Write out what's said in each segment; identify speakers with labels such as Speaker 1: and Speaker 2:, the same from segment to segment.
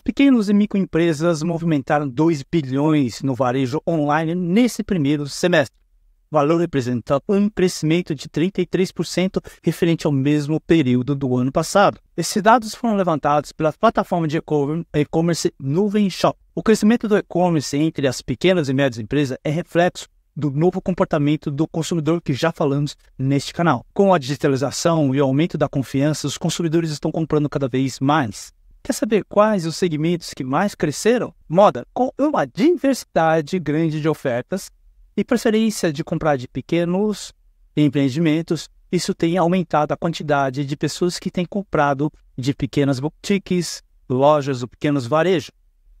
Speaker 1: Pequenos e microempresas movimentaram 2 bilhões no varejo online nesse primeiro semestre. O valor representa um crescimento de 33% referente ao mesmo período do ano passado. Esses dados foram levantados pela plataforma de e-commerce Nuvem Shop. O crescimento do e-commerce entre as pequenas e médias empresas é reflexo do novo comportamento do consumidor que já falamos neste canal. Com a digitalização e o aumento da confiança, os consumidores estão comprando cada vez mais. Quer saber quais os segmentos que mais cresceram? Moda, com uma diversidade grande de ofertas e preferência de comprar de pequenos empreendimentos, isso tem aumentado a quantidade de pessoas que têm comprado de pequenas boutiques, lojas ou pequenos varejos.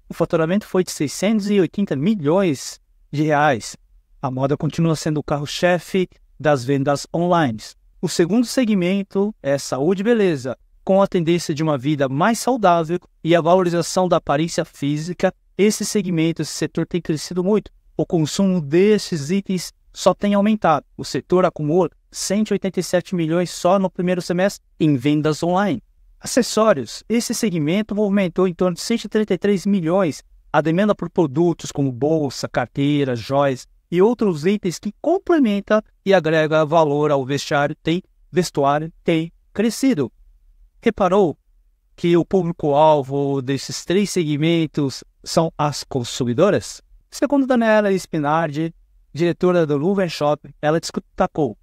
Speaker 1: O faturamento foi de 680 milhões de reais. A moda continua sendo o carro-chefe das vendas online. O segundo segmento é saúde e beleza, com a tendência de uma vida mais saudável e a valorização da aparência física, esse segmento, esse setor tem crescido muito. O consumo desses itens só tem aumentado. O setor acumula 187 milhões só no primeiro semestre em vendas online. Acessórios. Esse segmento movimentou em torno de 133 milhões. A demanda por produtos como bolsa, carteira, joias e outros itens que complementa e agrega valor ao vestiário tem vestuário tem crescido. Reparou que o público-alvo desses três segmentos são as consumidoras? Segundo Daniela Spinardi, diretora do Luven Shop, ela destacou.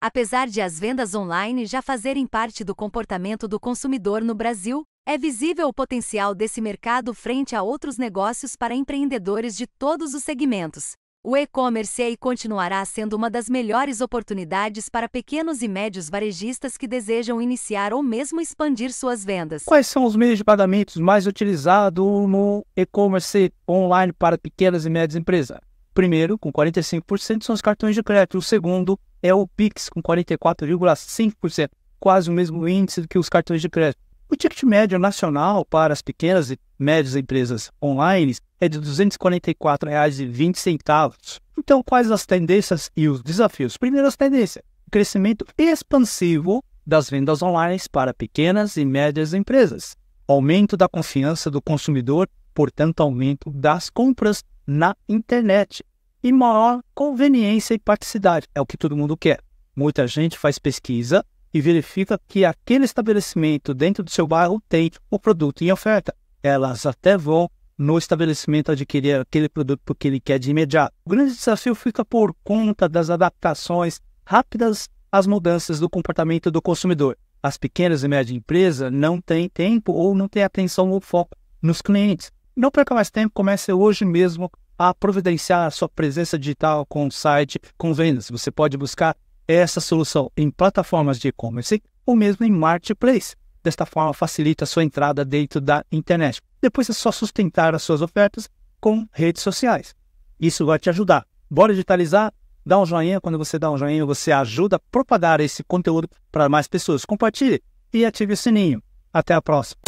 Speaker 2: Apesar de as vendas online já fazerem parte do comportamento do consumidor no Brasil, é visível o potencial desse mercado frente a outros negócios para empreendedores de todos os segmentos. O e-commerce aí continuará sendo uma das melhores oportunidades para pequenos e médios varejistas que desejam iniciar ou mesmo expandir suas vendas.
Speaker 1: Quais são os meios de pagamentos mais utilizados no e-commerce online para pequenas e médias empresas? Primeiro, com 45%, são os cartões de crédito. O segundo é o Pix, com 44,5%, quase o mesmo índice que os cartões de crédito. O ticket médio nacional para as pequenas e médias empresas online é de R$ 244,20. Então, quais as tendências e os desafios? Primeiro, as tendências. Crescimento expansivo das vendas online para pequenas e médias empresas. Aumento da confiança do consumidor, portanto, aumento das compras na internet. E maior conveniência e praticidade. É o que todo mundo quer. Muita gente faz pesquisa e verifica que aquele estabelecimento dentro do seu bairro tem o produto em oferta. Elas até vão no estabelecimento adquirir aquele produto porque ele quer de imediato. O grande desafio fica por conta das adaptações rápidas às mudanças do comportamento do consumidor. As pequenas e médias empresas não têm tempo ou não têm atenção ou foco nos clientes. Não perca mais tempo, comece hoje mesmo a providenciar a sua presença digital com site, com vendas. Você pode buscar essa solução em plataformas de e-commerce ou mesmo em marketplace. Desta forma, facilita a sua entrada dentro da internet. Depois é só sustentar as suas ofertas com redes sociais. Isso vai te ajudar. Bora digitalizar? Dá um joinha. Quando você dá um joinha, você ajuda a propagar esse conteúdo para mais pessoas. Compartilhe e ative o sininho. Até a próxima.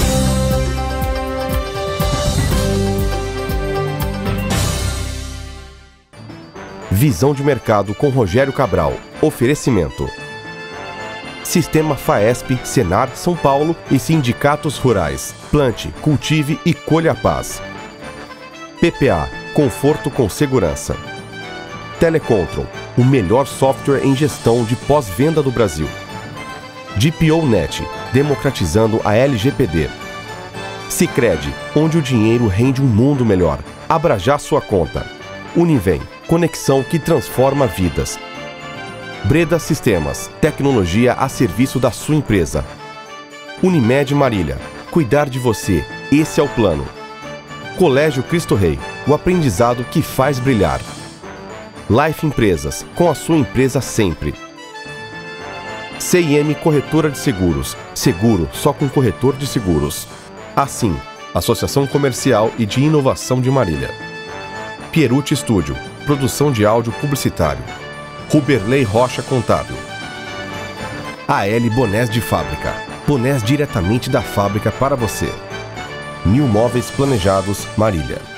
Speaker 3: Visão de mercado com Rogério Cabral. Oferecimento. Sistema FAESP, Senar, São Paulo e sindicatos rurais. Plante, cultive e colha a paz. PPA, conforto com segurança. Telecontrol, o melhor software em gestão de pós-venda do Brasil. DPO Net, democratizando a LGPD. Sicredi, onde o dinheiro rende um mundo melhor. Abra já sua conta. Univem, conexão que transforma vidas. Breda Sistemas, tecnologia a serviço da sua empresa. Unimed Marília, cuidar de você, esse é o plano. Colégio Cristo Rei, o aprendizado que faz brilhar. Life Empresas, com a sua empresa sempre. CIM Corretora de Seguros, seguro só com corretor de seguros. Assim, Associação Comercial e de Inovação de Marília. Pierucci Studio, produção de áudio publicitário. Ruberley Rocha Contábil. AL Bonés de Fábrica. Bonés diretamente da fábrica para você. Mil Móveis Planejados, Marília.